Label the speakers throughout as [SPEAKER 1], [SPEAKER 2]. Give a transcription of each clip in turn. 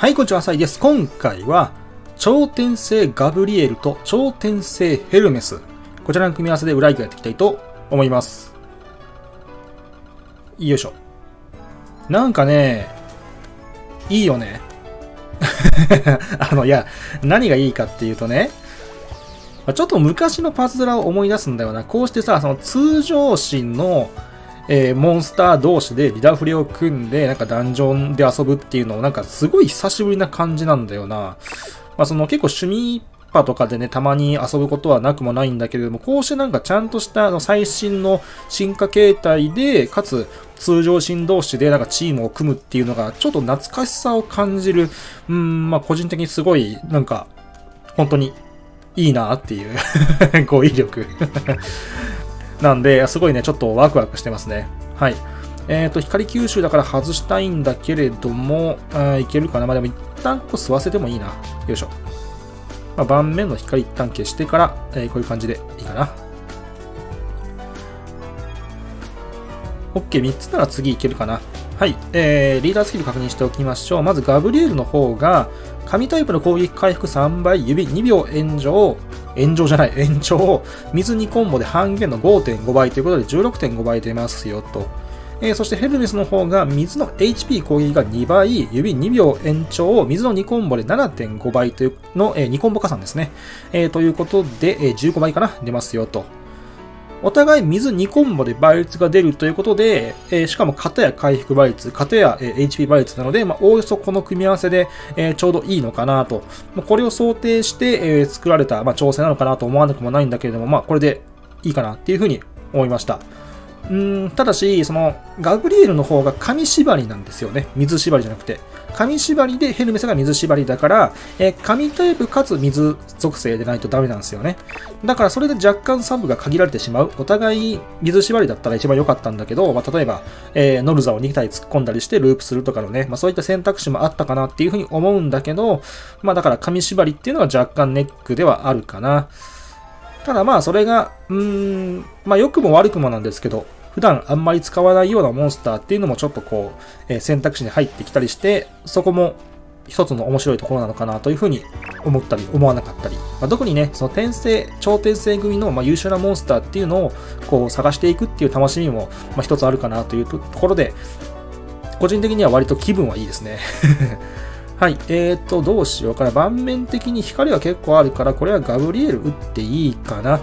[SPEAKER 1] はい、こんにちは、浅井です。今回は、超転生ガブリエルと超転生ヘルメス。こちらの組み合わせで裏イクやっていきたいと思います。よいしょ。なんかね、いいよね。あの、いや、何がいいかっていうとね、ちょっと昔のパズドラを思い出すんだよな。こうしてさ、その通常心のえー、モンスター同士でビダフレを組んで、なんかダンジョンで遊ぶっていうのを、なんかすごい久しぶりな感じなんだよな。まあ、その結構趣味パとかでね、たまに遊ぶことはなくもないんだけれども、こうしてなんかちゃんとしたあの最新の進化形態で、かつ通常心同士でなんかチームを組むっていうのが、ちょっと懐かしさを感じる、うん、まあ個人的にすごい、なんか、本当にいいなっていう 語彙力なんで、すごいね、ちょっとワクワクしてますね。はい。えっ、ー、と、光吸収だから外したいんだけれども、あいけるかな？まあ、でも一旦ここ吸わせてもいいな。よいしょ。まあ、盤面の光一旦消してから、えー、こういう感じでいいかな。OK、3つなら次いけるかな。はい、えー、リーダースキル確認しておきましょう。まずガブリエルの方が、紙タイプの攻撃回復3倍、指2秒炎上、炎上じゃない、延長、水2コンボで半減の5.5倍ということで16.5倍出ますよと。えー、そしてヘルメスの方が水の HP 攻撃が2倍、指2秒延長を、水の2コンボで7.5倍というの、えー、2コンボ加算ですね。えー、ということで、えー、15倍かな出ますよと。お互い水2コンボで倍率が出るということで、えー、しかも型や回復倍率、型や、えー、HP 倍率なので、まあ、おおよそこの組み合わせで、えー、ちょうどいいのかなと。まあ、これを想定して、えー、作られた、まあ、調整なのかなと思わなくもないんだけれども、まあ、これでいいかなっていうふうに思いました。うんただし、その、ガブリエルの方が紙縛りなんですよね。水縛りじゃなくて。紙縛りでヘルメスが水縛りだから、えー、紙タイプかつ水属性でないとダメなんですよね。だからそれで若干サブが限られてしまう。お互い水縛りだったら一番良かったんだけど、まあ、例えば、えー、ノルザを2体突っ込んだりしてループするとかのね、まあ、そういった選択肢もあったかなっていうふうに思うんだけど、まあだから紙縛りっていうのが若干ネックではあるかな。ただまあそれが、うーん、まあ良くも悪くもなんですけど、普段あんまり使わないようなモンスターっていうのもちょっとこう、え、選択肢に入ってきたりして、そこも一つの面白いところなのかなというふうに思ったり、思わなかったり、まあ、特にね、その転生、超転生組のま優秀なモンスターっていうのをこう探していくっていう楽しみもま一つあるかなというところで、個人的には割と気分はいいですね。はい。えーと、どうしようかな。盤面的に光が結構あるから、これはガブリエル打っていいかな。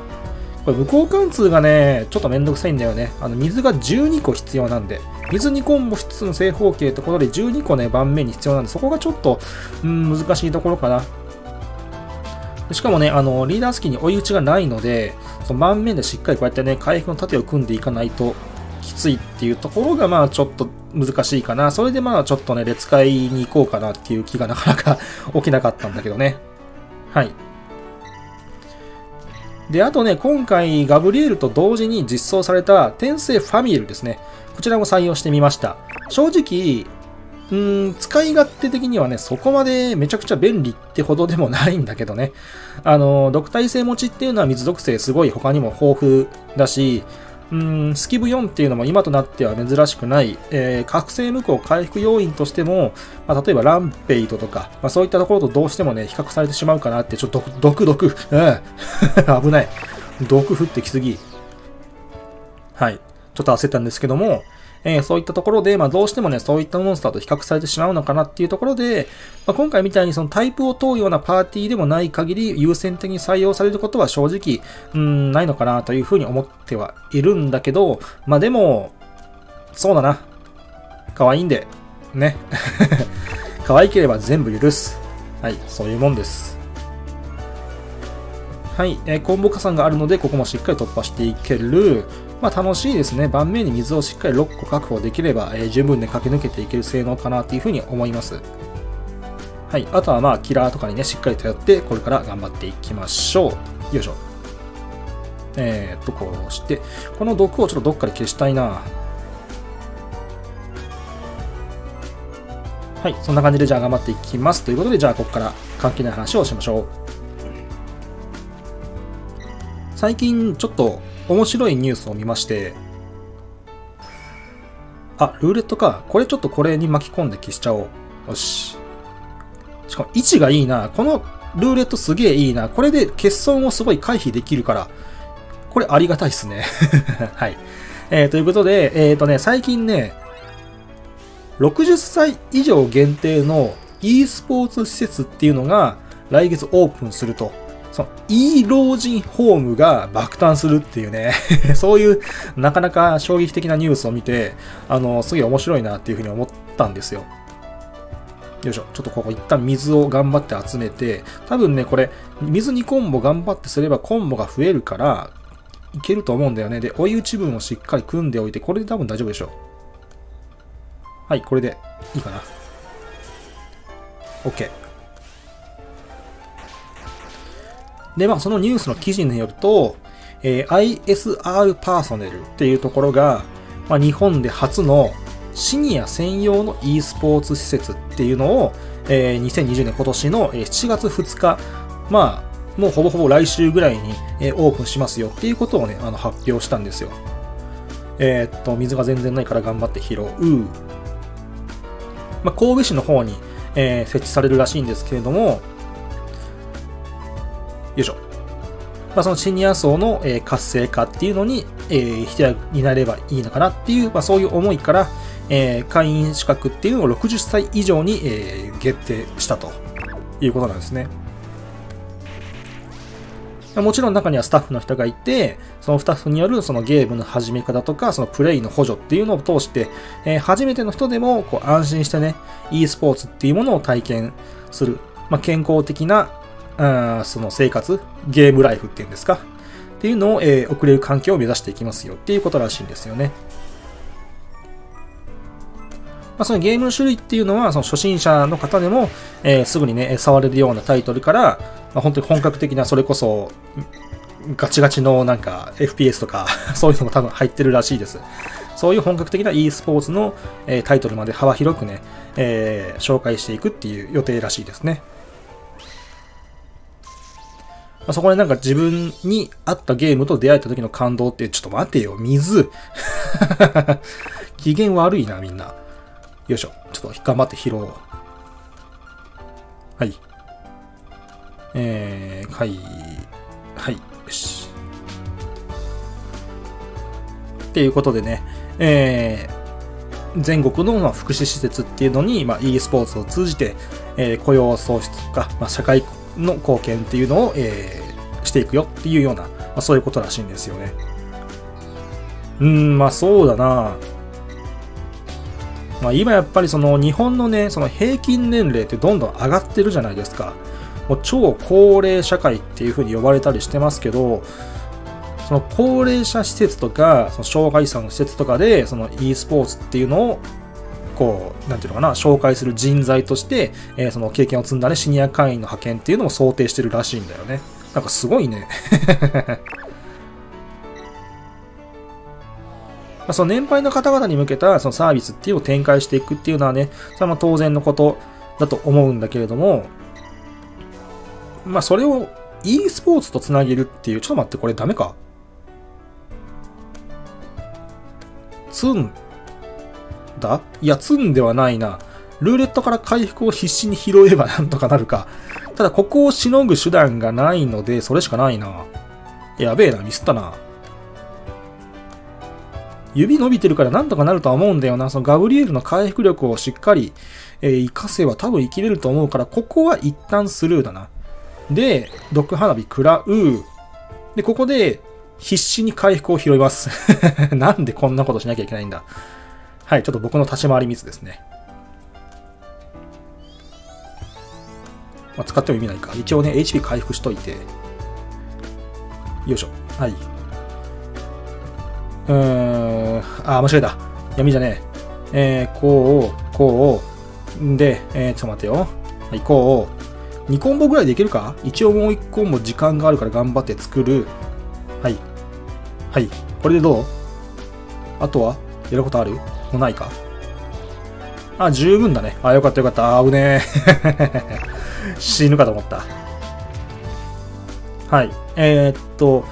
[SPEAKER 1] これ無効貫通がね、ちょっとめんどくさいんだよね。あの、水が12個必要なんで。水2コンボ1つの正方形ってことで12個ね、盤面に必要なんで、そこがちょっと、うん、難しいところかな。しかもね、あの、リーダースキーに追い打ちがないので、その盤面でしっかりこうやってね、回復の盾を組んでいかないときついっていうところが、まあちょっと難しいかな。それでまあちょっとね、列界に行こうかなっていう気がなかなか 起きなかったんだけどね。はい。で、あとね、今回ガブリエルと同時に実装された転生ファミエルですね。こちらも採用してみました。正直、うーん、使い勝手的にはね、そこまでめちゃくちゃ便利ってほどでもないんだけどね。あの、独体性持ちっていうのは水属性すごい他にも豊富だし、うん、スキブ4っていうのも今となっては珍しくない、えー、覚醒無効回復要因としても、まあ、例えばランペイトとか、まあ、そういったところとどうしてもね、比較されてしまうかなって、ちょっと毒、毒、うん、危ない。毒降ってきすぎ。はい。ちょっと焦ったんですけども、えー、そういったところで、まあ、どうしてもね、そういったモンスターと比較されてしまうのかなっていうところで、まあ、今回みたいにそのタイプを問うようなパーティーでもない限り、優先的に採用されることは正直、うん、ないのかなというふうに思ってはいるんだけど、まあ、でも、そうだな。可愛いんで、ね。可愛ければ全部許す。はい、そういうもんです。はい、えー、コンボ加算があるので、ここもしっかり突破していける。まあ楽しいですね。盤面に水をしっかり6個確保できれば、えー、十分で駆け抜けていける性能かなというふうに思います。はい。あとはまあ、キラーとかにね、しっかりとやって、これから頑張っていきましょう。よいしょ。えー、っと、こうして、この毒をちょっとどっかで消したいな。はい。そんな感じで、じゃあ頑張っていきます。ということで、じゃあここから関係ない話をしましょう。最近、ちょっと、面白いニュースを見まして、あ、ルーレットか。これちょっとこれに巻き込んで消しちゃおう。よし。しかも位置がいいな。このルーレットすげえいいな。これで欠損をすごい回避できるから、これありがたいっすね。はい。えー、ということで、えっ、ー、とね、最近ね、60歳以上限定の e スポーツ施設っていうのが来月オープンすると。その e 老人ホームが爆誕するっていうね そういうなかなか衝撃的なニュースを見て、あの、すげえ面白いなっていうふうに思ったんですよ。よいしょ。ちょっとここ一旦水を頑張って集めて、多分ね、これ、水2コンボ頑張ってすればコンボが増えるから、いけると思うんだよね。で、追い打ち分をしっかり組んでおいて、これで多分大丈夫でしょう。はい、これでいいかな。OK。で、まあ、そのニュースの記事によると、えー、ISR パーソネルっていうところが、まあ、日本で初のシニア専用の e スポーツ施設っていうのを、えー、2020年今年の7月2日、まあ、もうほぼほぼ来週ぐらいに、えー、オープンしますよっていうことをね、あの発表したんですよ。えー、っと、水が全然ないから頑張って拾う。まあ、神戸市の方に、えー、設置されるらしいんですけれども、いしょ。まあ、そのシニア層の、え、活性化っていうのに、えー、一役になればいいのかなっていう、まあ、そういう思いから、えー、会員資格っていうのを60歳以上に、えー、限定したということなんですね。もちろん中にはスタッフの人がいて、そのスタッフによるそのゲームの始め方とか、そのプレイの補助っていうのを通して、えー、初めての人でもこう安心してね、e スポーツっていうものを体験する、まあ、健康的な、あその生活、ゲームライフっていうんですか、っていうのを、えー、送れる環境を目指していきますよっていうことらしいんですよね。まあ、そのゲームの種類っていうのは、その初心者の方でも、えー、すぐにね、触れるようなタイトルから、まあ、本当に本格的な、それこそ、ガチガチのなんか FPS とか そういうのも多分入ってるらしいです。そういう本格的な e スポーツの、えー、タイトルまで幅広くね、えー、紹介していくっていう予定らしいですね。まあ、そこでなんか自分に合ったゲームと出会えた時の感動って、ちょっと待てよ、水 機嫌悪いな、みんな。よいしょ。ちょっと頑張って拾おう。はい。えー、はい。はい。よし。っていうことでね、えー、全国の福祉施設っていうのに、まあ、e スポーツを通じて、えー、雇用創出とか、まあ、社会の貢献っていうのを、えー、していくよっていうような、まあ、そういうことらしいんですよね。うん、まあそうだな。まあ、今やっぱりその日本のね、その平均年齢ってどんどん上がってるじゃないですか。もう超高齢社会っていう風に呼ばれたりしてますけど、その高齢者施設とか、その障害者の施設とかで、その e スポーツっていうのを、こう、なんていうのかな、紹介する人材として、えー、その経験を積んだね、シニア会員の派遣っていうのを想定してるらしいんだよね。なんかすごいね。まあ、その年配の方々に向けたそのサービスっていうのを展開していくっていうのはね、それは当然のことだと思うんだけれども、まあそれを e スポーツとつなげるっていう、ちょっと待って、これダメか積んだいや、積んではないな。ルーレットから回復を必死に拾えばなんとかなるか。ただ、ここをしのぐ手段がないので、それしかないな。やべえな、ミスったな。指伸びてるからなんとかなるとは思うんだよな。そのガブリエルの回復力をしっかり、えー、活かせば多分生きれると思うから、ここは一旦スルーだな。で、毒花火食らう。で、ここで必死に回復を拾います。なんでこんなことしなきゃいけないんだ。はい、ちょっと僕の立ち回りミスですね。まあ、使っても意味ないか。一応ね、HP 回復しといて。よいしょ。はい。うーん、あ、間違えた。闇じゃねえ。えー、こう、こう、で、えー、ちょっと待ってよ。はい、こう。2コンボぐらいでいけるか？一応もう1コンボ時間があるから頑張って作る。はい。はい。これでどう？あとは？やることある？もうないかあ、十分だね。あ、よかったよかった。あ、危ねえ。死ぬかと思った。はい。えー、っと、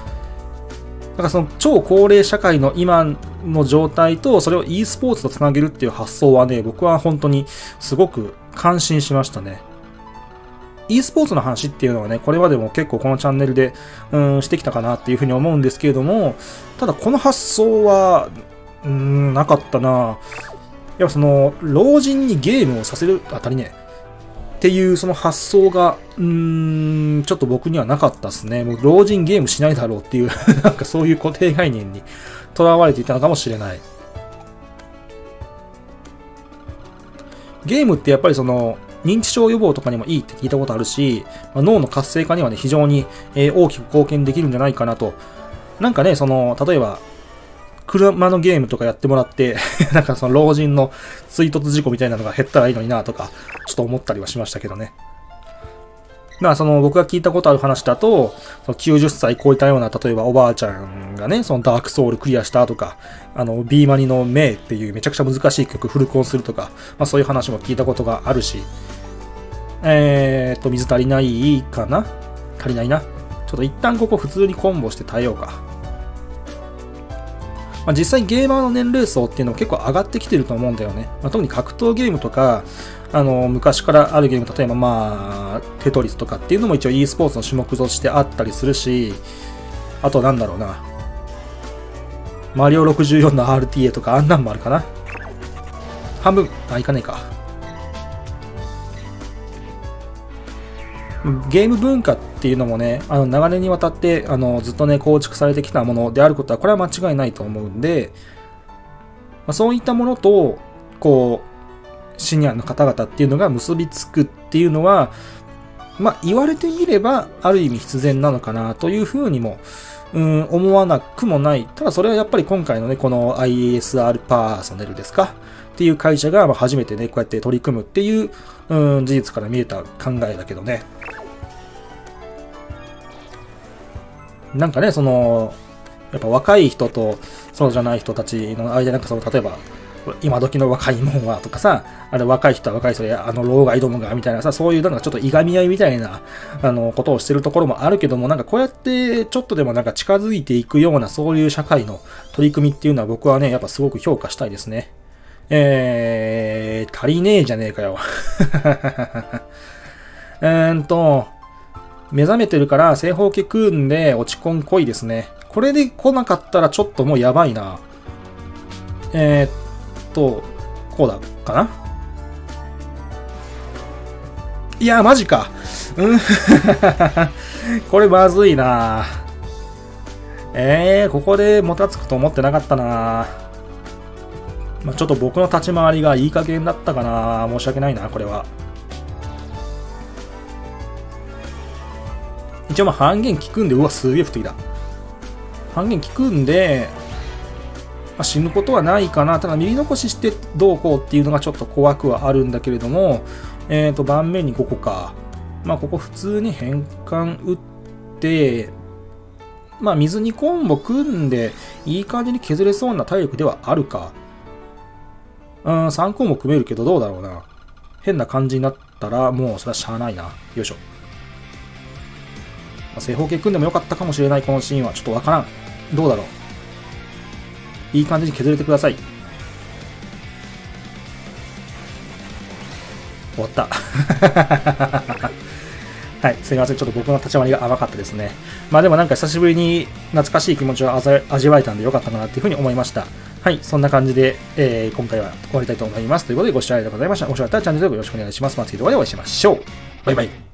[SPEAKER 1] だかその超高齢社会の今の状態とそれを e スポーツとつなげるっていう発想はね、僕は本当にすごく感心しましたね。e スポーツの話っていうのはね、これまでも結構このチャンネルで、うん、してきたかなっていうふうに思うんですけれども、ただこの発想は、うん、なかったなやっぱその、老人にゲームをさせるあたりね、っていうその発想が、うーん、ちょっと僕にはなかったっすね。もう老人ゲームしないだろうっていう なんかそういう固定概念にとらわれていたのかもしれない。ゲームってやっぱりその、認知症予防とかにもいいって聞いたことあるし、まあ、脳の活性化にはね、非常に、えー、大きく貢献できるんじゃないかなと。なんかね、その、例えば、車のゲームとかやってもらって なんかその老人の追突事故みたいなのが減ったらいいのになとか、ちょっと思ったりはしましたけどね。まあ、その僕が聞いたことある話だと、その90歳超えたような、例えばおばあちゃんがね、そのダークソウルクリアしたとか、あの、ビーマニのメイっていうめちゃくちゃ難しい曲フルコンするとか、まあそういう話も聞いたことがあるし、えー、っと、水足りないかな？足りないな？ちょっと一旦ここ普通にコンボして耐えようか。まあ、実際ゲーマーの年齢層っていうのも結構上がってきてると思うんだよね。まあ、特に格闘ゲームとか、あの、昔からあるゲーム、例えばまあ、テトリスとかっていうのも一応 e スポーツの種目としてあったりするし、あとなんだろうな。マリオ64の RTA とかあんなんもあるかな。半分、あ、いかねえか。ゲーム文化っていうのもね、あの長年にわたってあのずっとね、構築されてきたものであることは、これは間違いないと思うんで、まあ、そういったものと、こう、シニアの方々っていうのが結びつくっていうのは、まあ、言われてみれば、ある意味必然なのかなというふうにも、うん、思わなくもない。ただそれはやっぱり今回のね、この ISR パーソネルですか？っていう会社が初めてね、こうやって取り組むっていう、うん、事実から見えた考えだけどね。なんかね、その、やっぱ若い人とそうじゃない人たちの間なんかその、例えば、今時の若いもんはとかさ、あれ若い人は若い人で、あの、老害どもがみたいなさ、そういうなんかちょっといがみ合いみたいな、あの、ことをしてるところもあるけども、なんかこうやってちょっとでもなんか近づいていくような、そういう社会の取り組みっていうのは僕はね、やっぱすごく評価したいですね。えー、足りねえじゃねえかよ。えーっと、目覚めてるから正方形食うんで落ち込んこいですね。これで来なかったらちょっともうやばいな。えー、っと、こうだかないや、マジか。うん。これまずいなえー、ここでもたつくと思ってなかったなまあ、ちょっと僕の立ち回りがいい加減だったかな申し訳ないな、これは。一応まあ半減効くんで、うわ、すげえ降ってきた。半減効くんで、まあ、死ぬことはないかな。ただ、右残ししてどうこうっていうのがちょっと怖くはあるんだけれども、えっ、ー、と、盤面に5個か。まあ、ここ普通に変換打って、まあ、水にコンボ組んで、いい感じに削れそうな体力ではあるか。うん、3項目組めるけど、どうだろうな。変な感じになったら、もうそれはしゃあないな。よいしょ。あ、正方形組んでもよかったかもしれない、このシーンは。ちょっとわからん。どうだろう。いい感じに削れてください。終わった。はい、すみません。ちょっと僕の立ち回りが甘かったですね。まあでもなんか久しぶりに懐かしい気持ちを味わえたんでよかったかなっていうふうに思いました。はい、そんな感じで、えー、今回は終わりたいと思います。ということでご視聴ありがとうございました。もしよかったらチャンネル登録よろしくお願いします。また次の動画でお会いしましょう。バイバイ。